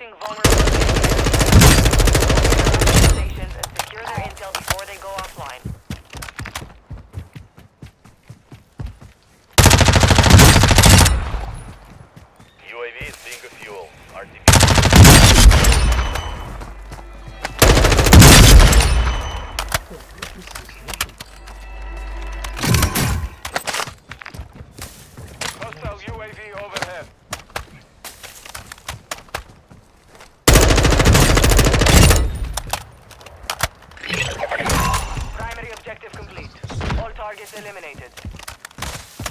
Detecting vulnerability. All targets eliminated.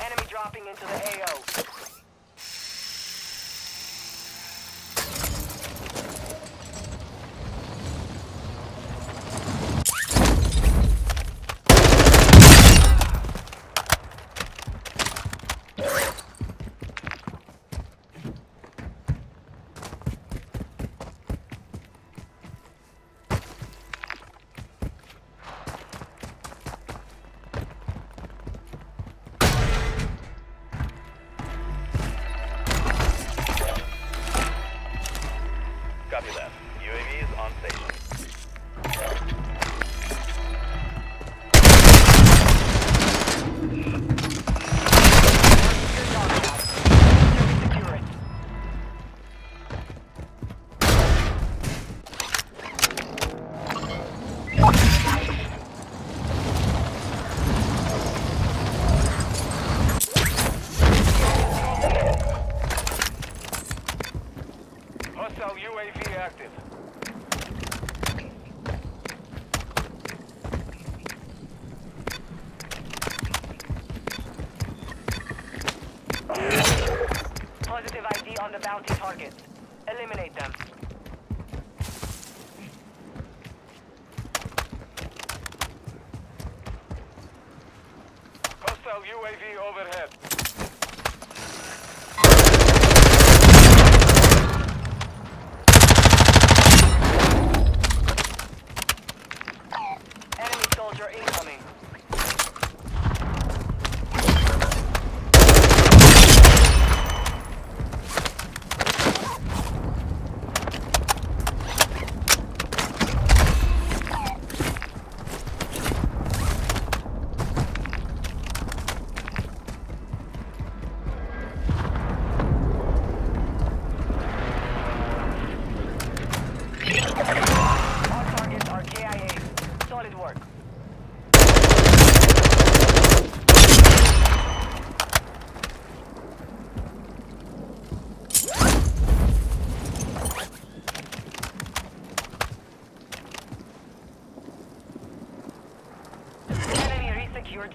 Enemy dropping into the AO. Copy that. UAV is on station. Hostile UAV active. Positive ID on the bounty targets. Eliminate them. Hostile UAV overhead.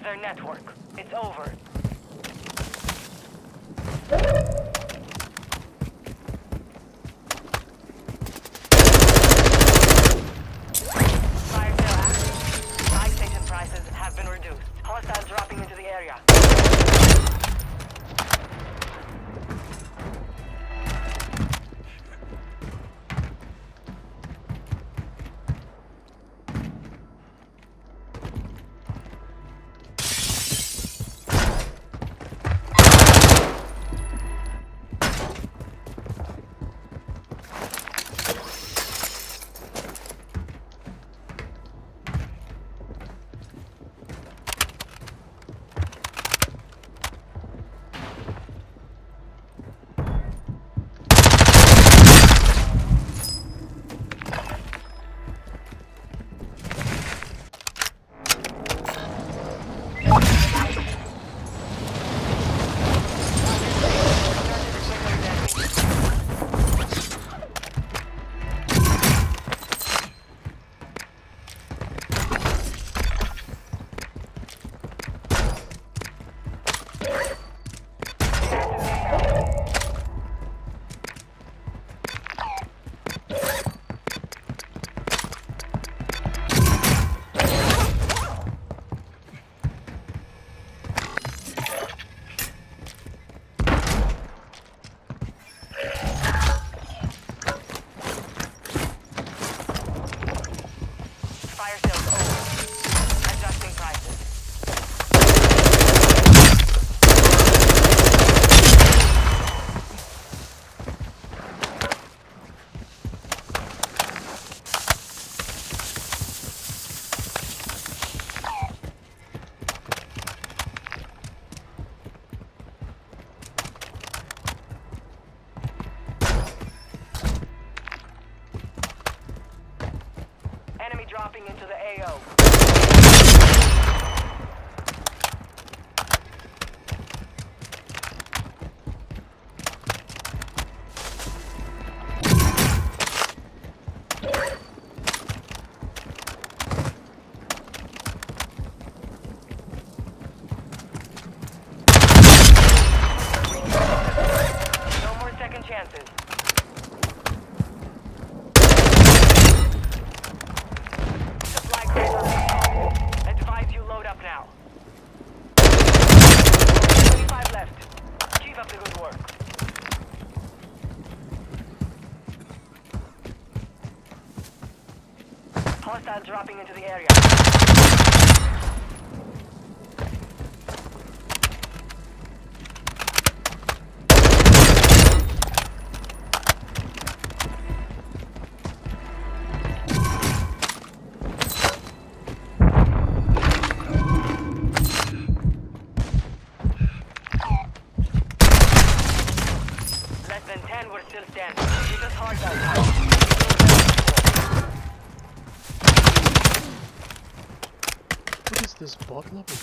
Their network. It's over. Dropping into the AO. No more second chances. Hostile dropping into the area. Less than 10 were still standing. It was hard that das Bordlobby?